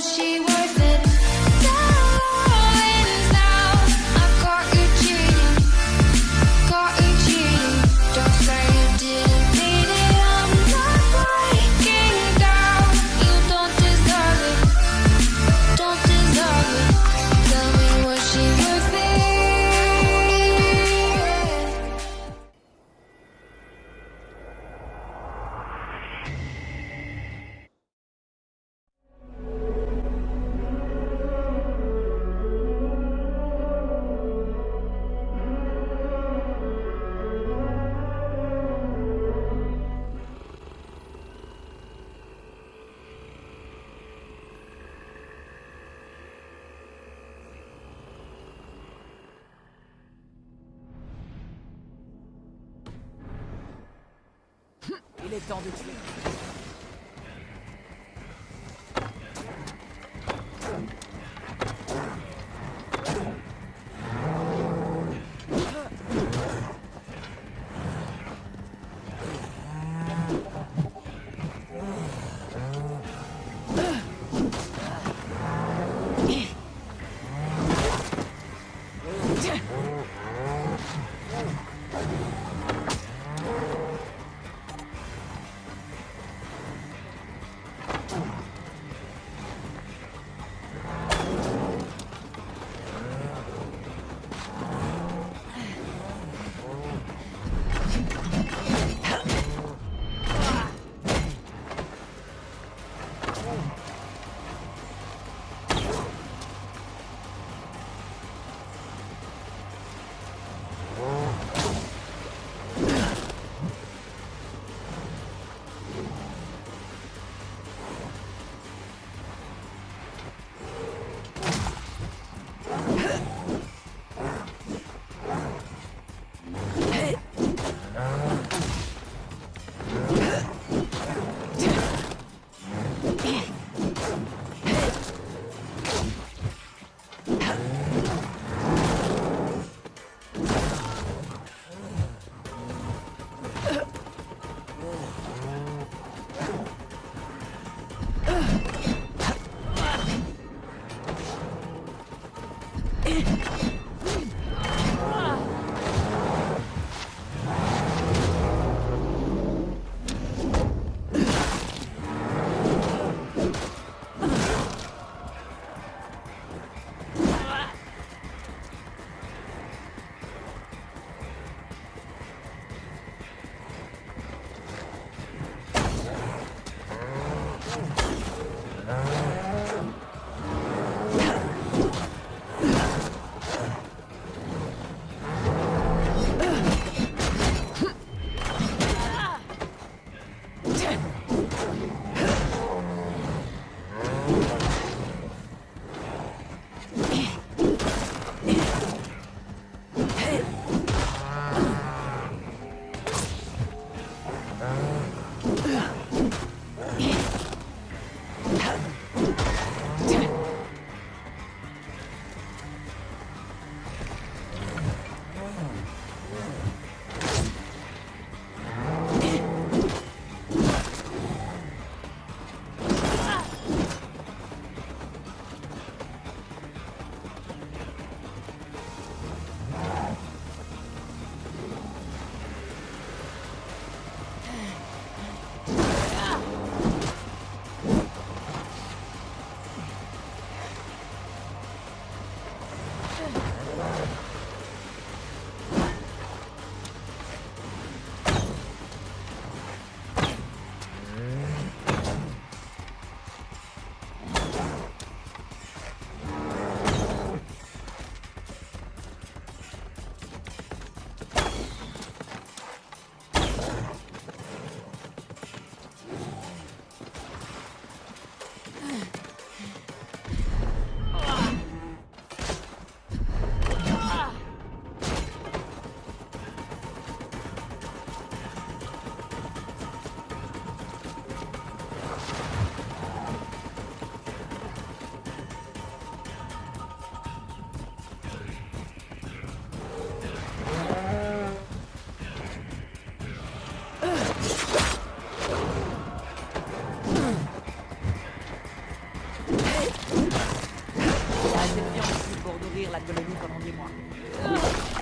she worth Il est temps de tuer. Il a assez de viande pour nourrir la colonie pendant des mois.